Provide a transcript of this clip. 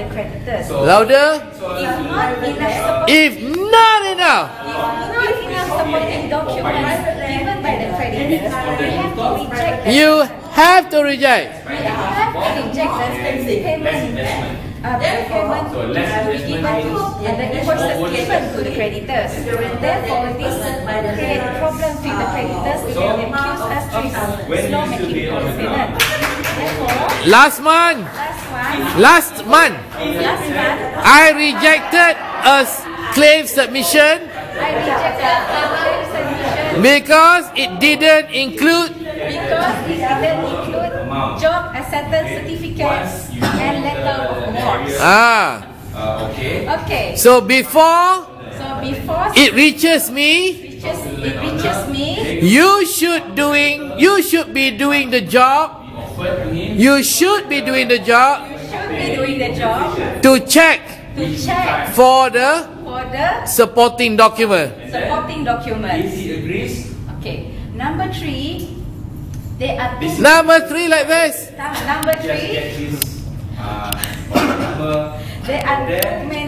the creditors. Louder. if not enough If not enough, if not enough supporting documents given by the creditors, we have to reject the you have to reject. we have to reject the payment. Uh, the payment to be given to and the invoices given to the creditors. Therefore, this create problems with the creditors. They can accuse us to slow making payment. Therefore, Last month, last month, I rejected a claim submission I rejected the claim submission because it didn't include because it didn't include job acceptance certificates and letter of ah. Okay. Okay, So before so before it reaches me, reaches, it reaches me, you should doing you should be doing the job. You should be doing the job you should be doing the job to check to check for the for the supporting document. supporting he agrees. Okay, number three, they are two. Number three like this. Number three, uh, there are There, two